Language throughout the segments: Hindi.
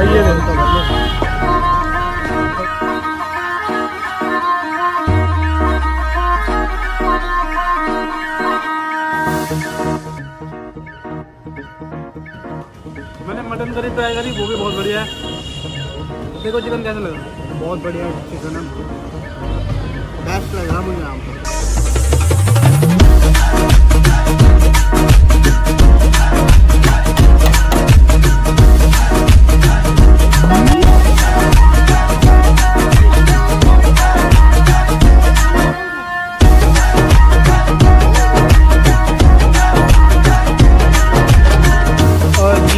आइए है मैंने मटन करी ट्राई करी वो भी बहुत बढ़िया है। देखो चिकन कैसा लगा। बहुत बढ़िया चिकन। है बेस्ट लग रहा मुझे यहाँ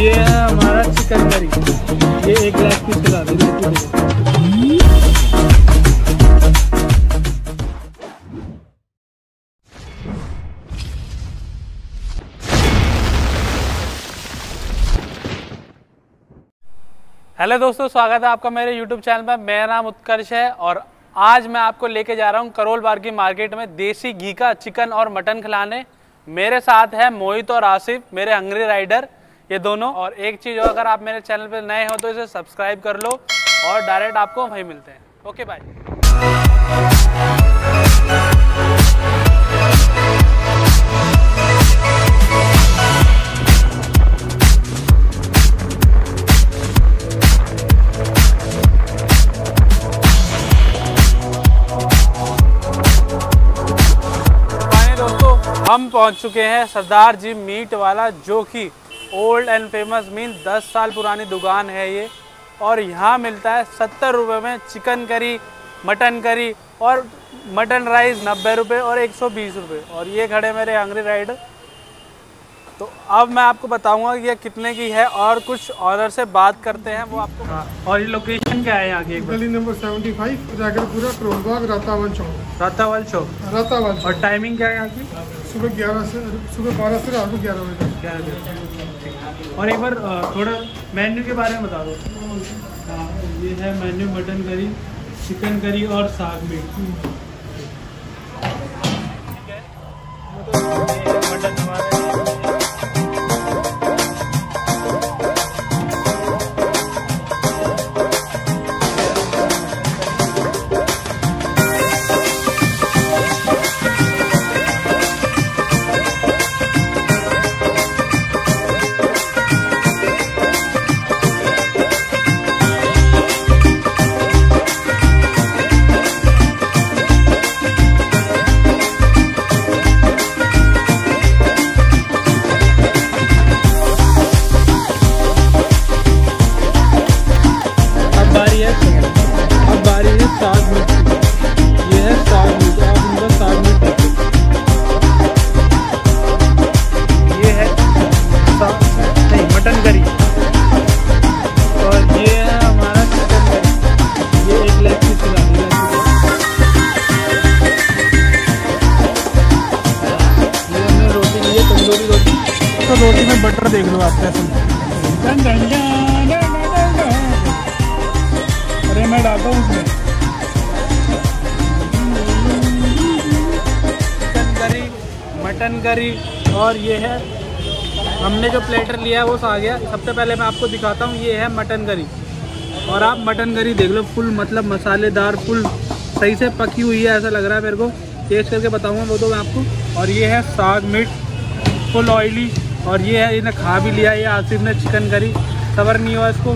ये हमारा चिकन करी। ये एक लाख पीस खिला दे हेलो दोस्तों, स्वागत है आपका मेरे यूट्यूब चैनल पर। मेरा नाम उत्कर्ष है और आज मैं आपको लेके जा रहा हूँ करोल बार की मार्केट में देसी घी का चिकन और मटन खिलाने। मेरे साथ है मोहित और आसिफ, मेरे हंगरी राइडर ये दोनों। और एक चीज़ और, अगर आप मेरे चैनल पर नए हो तो इसे सब्सक्राइब कर लो और डायरेक्ट आपको वहीं मिलते हैं। ओके बाय हम पहुँच चुके हैं सरदार जी मीट वाला जो कि ओल्ड एंड फ़ेमस मीन 10 साल पुरानी दुकान है ये। और यहाँ मिलता है सत्तर रुपये में चिकन करी मटन करी और मटन राइस नब्बे रुपये और एक सौ बीस रुपये और ये खड़े मेरे हंगरी राइडर तो अब मैं आपको बताऊँगा कि ये कितने की है और कुछ ऑर्डर से बात करते हैं वो आपको और ये लोकेशन क्या है यहाँ की गली नंबर 75 रागरपुरा करोलबाग रातावन चौक। रातावाल चौक। रातावन चौक। और टाइमिंग क्या है यहाँ की? सुबह 11 से, सुबह 12 से रात को 11 बजे तक। ग्यारह बजे और एक बार थोड़ा मेन्यू के बारे में बता दो। ये है menu, mutton curry, chicken curry और साग मीट। मटन हमारे रोटी में बटर देख लो आप कैसे। अरे मैं डालता हूँ उसमें। चिकन करी, मटन करी, और ये है, हमने जो प्लेटर लिया है वो आ गया। सबसे पहले मैं आपको दिखाता हूँ, ये है मटन करी। और आप मटन करी देख लो, फुल मतलब मसालेदार, फुल सही से पकी हुई है, ऐसा लग रहा है मेरे को। टेस्ट करके बताऊँगा वो तो मैं आपको। और ये है साग मिट फुल ऑयली और ये है, इन्हें खा भी लिया, ये आसिफ ने चिकन करी। सबर नहीं हुआ इसको।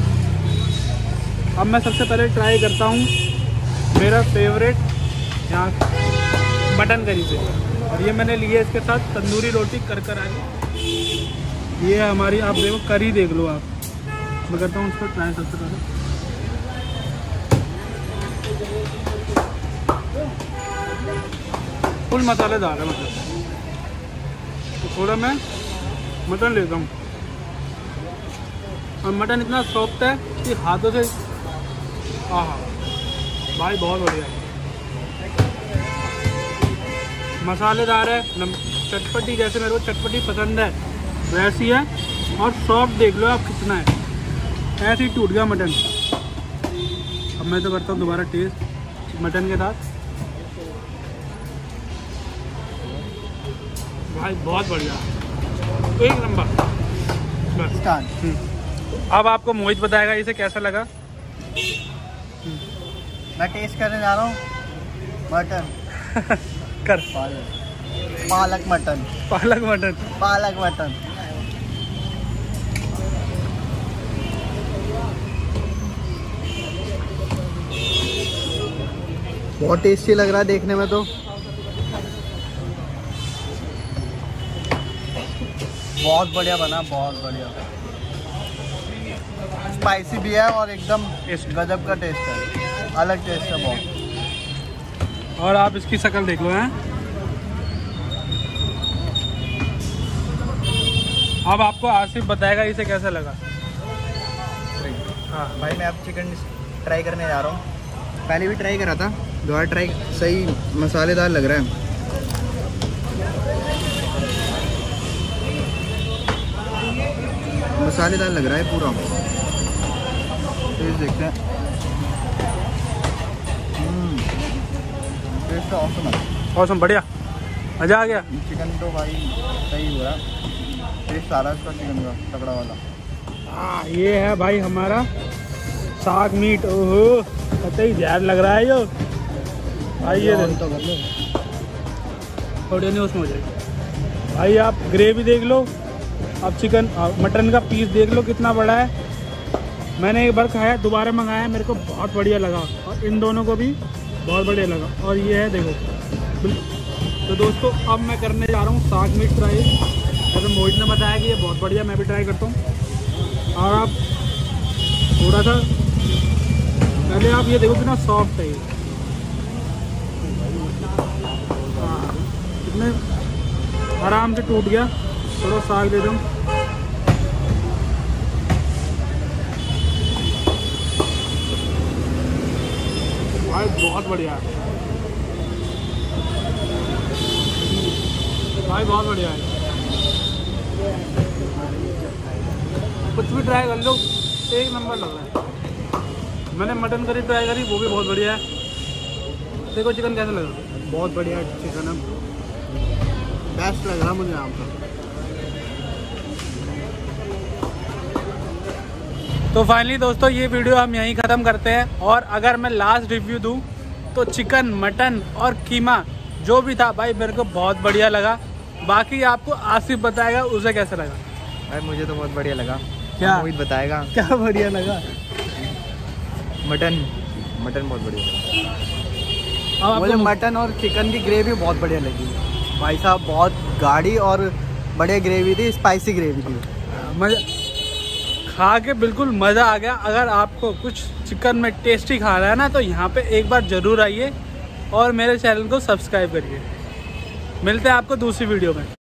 अब मैं सबसे पहले ट्राई करता हूँ मेरा फेवरेट यहाँ मटन करी से। और ये मैंने लिए इसके साथ तंदूरी रोटी कर कर आई ये हमारी, आप देखो करी देख लो आप। मैं करता हूँ उसको ट्राई सबसे पहले। फुल मसालेदार है मतलब। तो थोड़ा मैं मटन लेता हूँ। और मटन इतना सॉफ्ट है कि हाथों से आह, भाई बहुत बढ़िया। है मसालेदार है चटपटी जैसे मेरे को चटपटी पसंद है। वैसी है, और सॉफ्ट देख लो आप कितना है। ऐसे ही टूट गया मटन। अब मैं तो करता हूँ दोबारा टेस्ट मटन के साथ। भाई बहुत बढ़िया। एक नंबर। हम्म। अब आपको मोहित बताएगा इसे कैसा लगा? मैं टेस्ट करने जा रहा हूँ। मटन। कर। पालक। मटन। पालक मटन। पालक मटन। बहुत टेस्टी लग रहा है देखने में तो। बहुत बढ़िया बना बहुत बढ़िया। स्पाइसी भी है और एकदम गजब का टेस्ट है। अलग टेस्ट है बहुत। और आप इसकी शक्ल देख लो हैं? अब आपको आसिफ बताएगा इसे कैसा लगा। हाँ। भाई मैं अब चिकन ट्राई करने जा रहा हूँ। पहले भी ट्राई करा था दोबारा ट्राई सही मसालेदार लग रहा है। मसालेदार लग रहा है पूरा। टेस्ट देखते हैं। टेस्ट तो awesome है। मौसम बढ़िया। मज़ा आ गया। चिकन तो भाई सही हुआ। टेस्ट आ रहा है इसका चिकन का तगड़ा वाला। हाँ ये है भाई हमारा साग मीट। ओहो कतई जहर लग रहा है यो। भाई ये तो कर लो। थोड़ी नहीं उसमें हो जाएगी। भाई आप ग्रेवी देख लो। अब चिकन मटन का पीस देख लो कितना बड़ा है। मैंने एक बार खाया दोबारा मंगाया मेरे को बहुत बढ़िया लगा। और इन दोनों को भी बहुत बढ़िया लगा। और ये है देखो तो दोस्तों अब मैं करने जा रहा हूँ साग मीट ट्राई जैसे मोहित ने बताया कि ये बहुत बढ़िया मैं भी ट्राई करता हूँ। और आप थोड़ा सा पहले आप ये देखो कितना सॉफ्ट है ये। हाँ, कितने आराम से टूट गया। थोड़ा साग दे दूँ। भाई, बहुत बढ़िया है। भाई, बहुत बढ़िया है। कुछ भी ट्राई कर लो, एक नंबर लग रहा है। मैंने मटन करी ट्राई करी, वो भी बहुत बढ़िया है। देखो चिकन कैसा लग। रहा है बहुत बढ़िया चिकन है। बेस्ट लग रहा मुझे पर। तो फाइनली दोस्तों ये वीडियो हम यहीं ख़त्म करते हैं। और अगर मैं लास्ट रिव्यू दूँ तो चिकन मटन और कीमा जो भी था भाई मेरे को बहुत बढ़िया लगा। बाकी आपको आसिफ बताएगा उसे कैसा लगा? भाई मुझे तो बहुत बढ़िया लगा। क्या? मोहित बताएगा। क्या बढ़िया लगा? मटन। मटन बहुत बढ़िया लगा। अब आपको मटन और चिकन की ग्रेवी बहुत बढ़िया लगी। भाई साहब बहुत गाढ़ी और बढ़िया ग्रेवी थी स्पाइसी ग्रेवी थी। मज़ा खा के बिल्कुल मज़ा आ गया। अगर आपको कुछ चिकन में टेस्टी खाना है ना तो यहाँ पे एक बार ज़रूर आइए और मेरे चैनल को सब्सक्राइब करिए। मिलते हैं आपको दूसरी वीडियो में।